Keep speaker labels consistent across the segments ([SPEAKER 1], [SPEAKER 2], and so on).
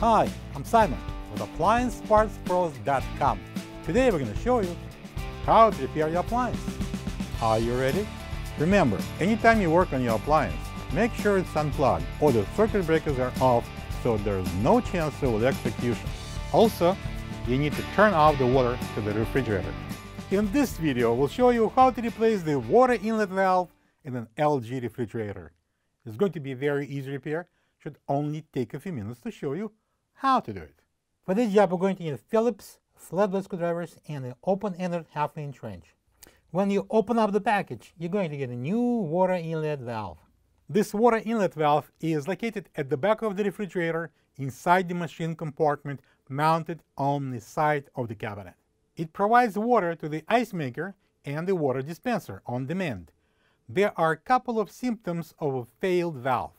[SPEAKER 1] Hi, I'm Simon with AppliancePartsPros.com. Today we're going to show you how to repair your appliance. Are you ready? Remember, anytime you work on your appliance, make sure it's unplugged or the circuit breakers are off so there's no chance of electrocution. Also, you need to turn off the water to the refrigerator. In this video, we'll show you how to replace the water inlet valve in an LG refrigerator. It's going to be a very easy repair. Should only take a few minutes to show you how to do it. For this job, we're going to need Phillips flat blade screwdrivers and an open-ended half-inch wrench. When you open up the package, you're going to get a new water inlet valve. This water inlet valve is located at the back of the refrigerator inside the machine compartment mounted on the side of the cabinet. It provides water to the ice maker and the water dispenser on demand. There are a couple of symptoms of a failed valve.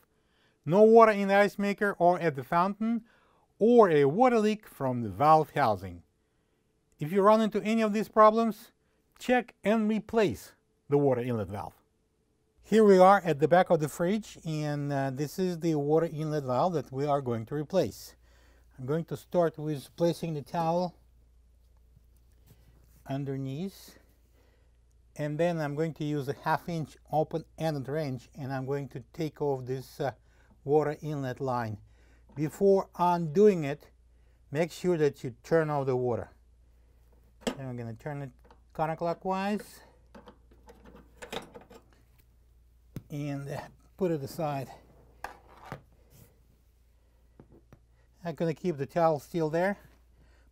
[SPEAKER 1] No water in the ice maker or at the fountain, or a water leak from the valve housing. If you run into any of these problems, check and replace the water inlet valve. Here we are at the back of the fridge and uh, this is the water inlet valve that we are going to replace. I'm going to start with placing the towel underneath and then I'm going to use a half inch open-ended wrench and I'm going to take off this uh, water inlet line. Before undoing it, make sure that you turn off the water. And I'm going to turn it counterclockwise and uh, put it aside. I'm going to keep the towel still there.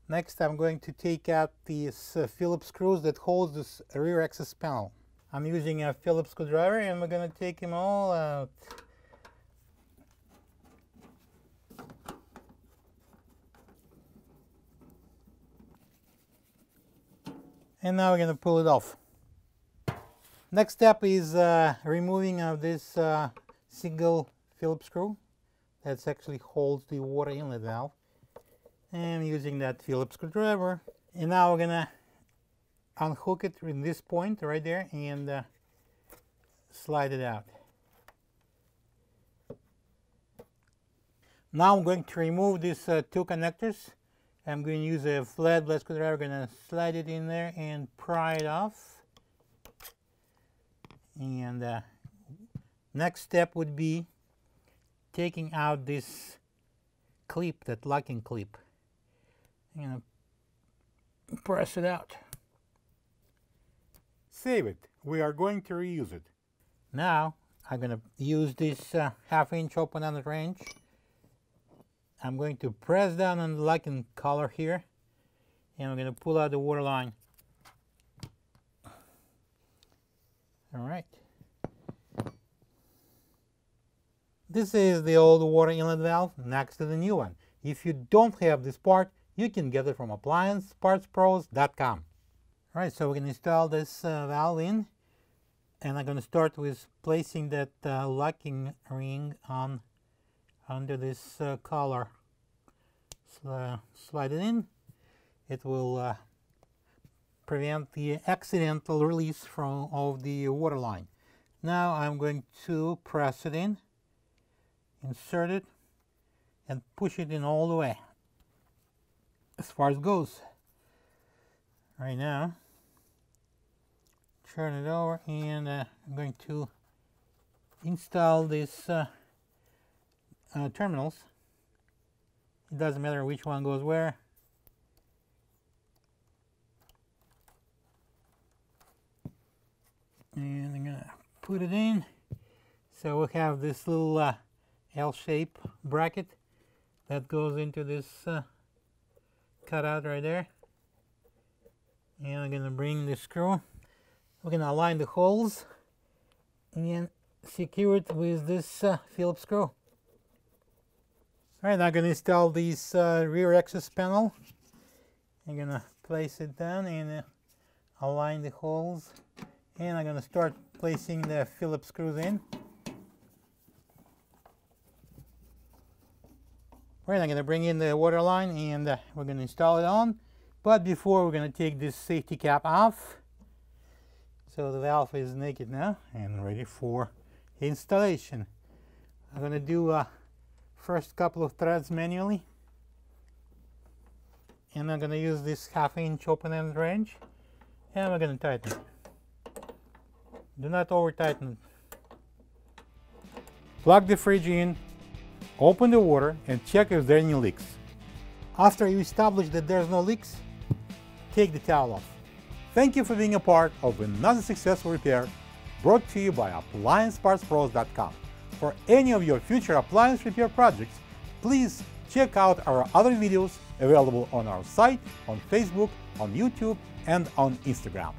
[SPEAKER 1] Next I'm going to take out these uh, Phillips screws that hold this rear access panel. I'm using a Phillips screwdriver and we're going to take them all out. And now we're going to pull it off. Next step is uh, removing of this uh, single Phillips screw that actually holds the water inlet valve and using that Phillips screwdriver. And now we're gonna unhook it in this point right there and uh, slide it out. Now I'm going to remove these uh, two connectors. I'm going to use a flat blade screwdriver, I'm going to slide it in there and pry it off. And uh, next step would be taking out this clip, that locking clip. I'm going to press it out. Save it. We are going to reuse it. Now I'm going to use this uh, half inch open-ended wrench. I'm going to press down on the locking collar here and I'm going to pull out the water line. All right. This is the old water inlet valve next to the new one. If you don't have this part, you can get it from appliancepartspros.com. Alright, so we're going to install this uh, valve in and I'm going to start with placing that uh, locking ring on under this uh, collar. slide it in. It will uh, prevent the accidental release from of the water line. Now I'm going to press it in, insert it, and push it in all the way as far as goes. Right now, turn it over and uh, I'm going to install this uh, uh, terminals. It doesn't matter which one goes where. And I'm going to put it in. So we have this little uh, L-shape bracket that goes into this uh, cut out right there. And I'm going to bring the screw. We're going to align the holes and secure it with this uh, Phillips screw. Alright, now I'm going to install this uh, rear access panel. I'm going to place it down and uh, align the holes. And I'm going to start placing the Phillips screws in. Right, I'm going to bring in the water line and uh, we're going to install it on. But before we're going to take this safety cap off. So the valve is naked now and ready for installation. I'm going to do uh, first couple of threads manually and I'm going to use this half inch open end wrench and we're going to tighten. Do not over tighten. Plug the fridge in, open the water and check if there are any leaks. After you establish that there's no leaks, take the towel off. Thank you for being a part of another successful repair brought to you by AppliancePartsPros.com. For any of your future appliance repair projects, please check out our other videos available on our site, on Facebook, on YouTube, and on Instagram.